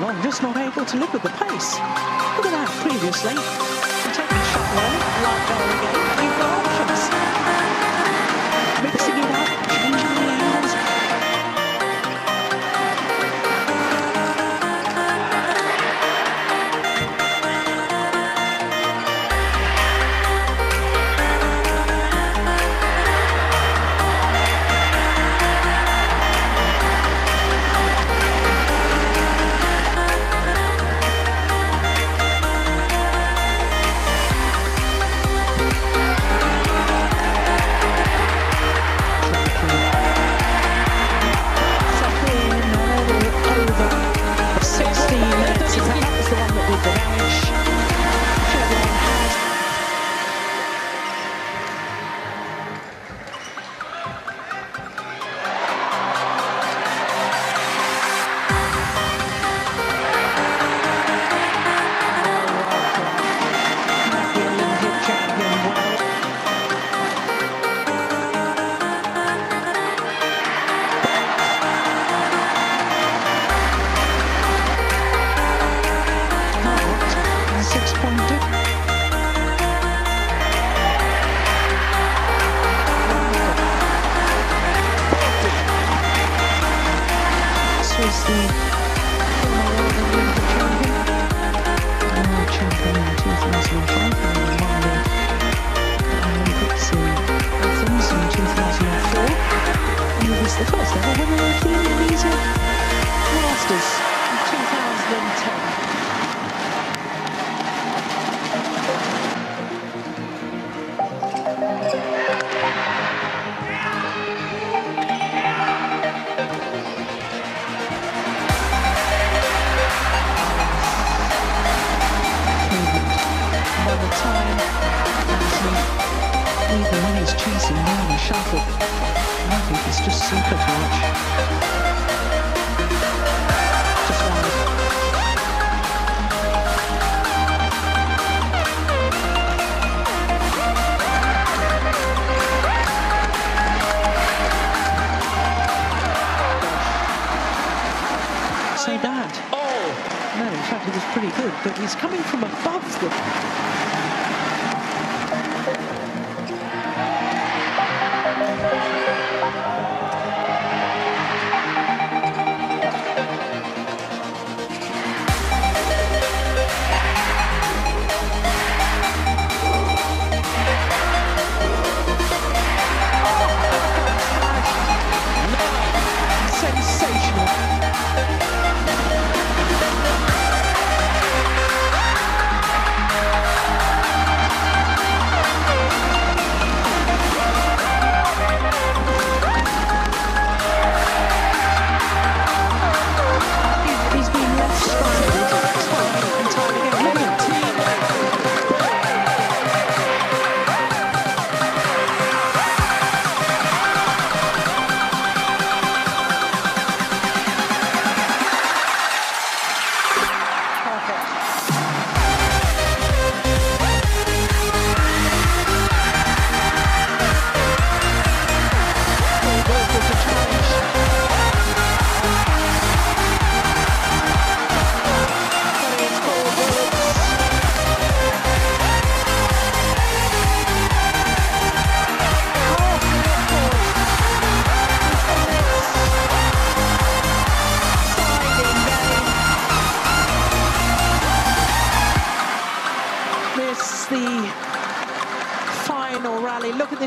Long just not able to live with the pace. Look at that previously. Shot well, like again. You've got options. Mixing it up, This was Even when he's chasing down the shuttle, I think it's just super to watch. Just wondered. So bad. Oh! No, in fact, it was pretty good, but he's coming from above the.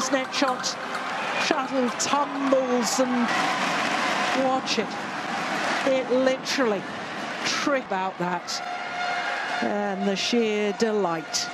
This net shot. Shuttle tumbles and watch it. It literally trick about that. And the sheer delight